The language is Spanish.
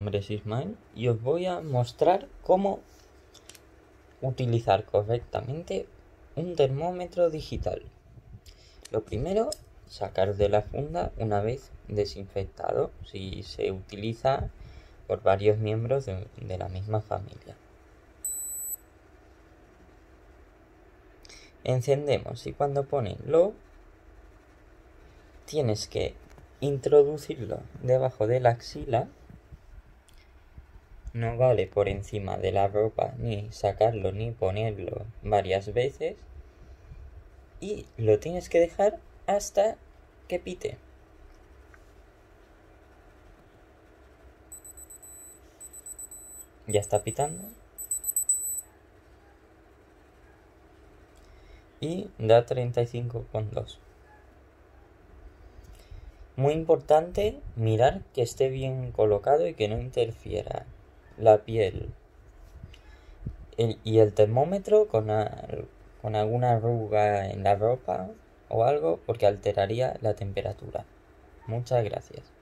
Nombre es Ismael y os voy a mostrar cómo utilizar correctamente un termómetro digital. Lo primero, sacar de la funda una vez desinfectado, si se utiliza por varios miembros de, de la misma familia. Encendemos y cuando pone low, tienes que introducirlo debajo de la axila no vale por encima de la ropa ni sacarlo ni ponerlo varias veces. Y lo tienes que dejar hasta que pite. Ya está pitando. Y da 35,2. Muy importante mirar que esté bien colocado y que no interfiera la piel y el termómetro con, con alguna arruga en la ropa o algo porque alteraría la temperatura. Muchas gracias.